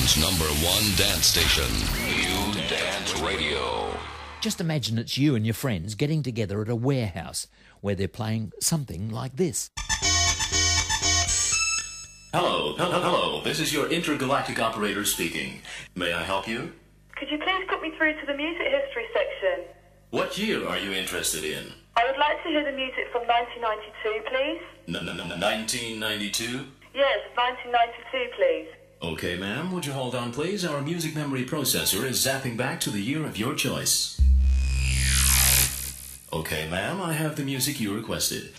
Melbourne's number one dance station, New Dance Radio. Just imagine it's you and your friends getting together at a warehouse where they're playing something like this. Hello, hello, hello. This is your intergalactic operator speaking. May I help you? Could you please put me through to the music history section? What year are you interested in? I would like to hear the music from 1992, please. N- n- n- 1992? Yes, 1992, please. Okay, ma'am. Would you hold on, please? Our music memory processor is zapping back to the year of your choice. Okay, ma'am. I have the music you requested.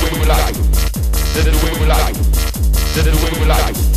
the way we like it. That's the way we like it. That's the way we like.